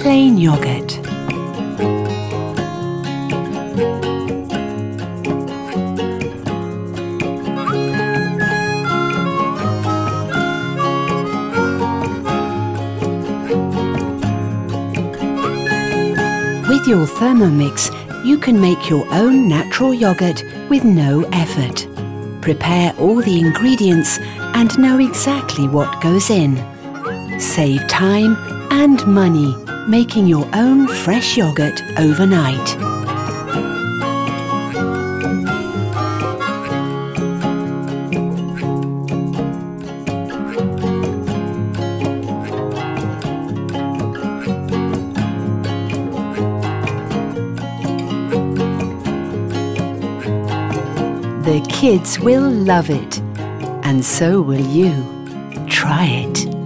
plain yogurt. With your Thermomix, you can make your own natural yogurt with no effort. Prepare all the ingredients and know exactly what goes in. Save time and money making your own fresh yogurt overnight. The kids will love it, and so will you. Try it.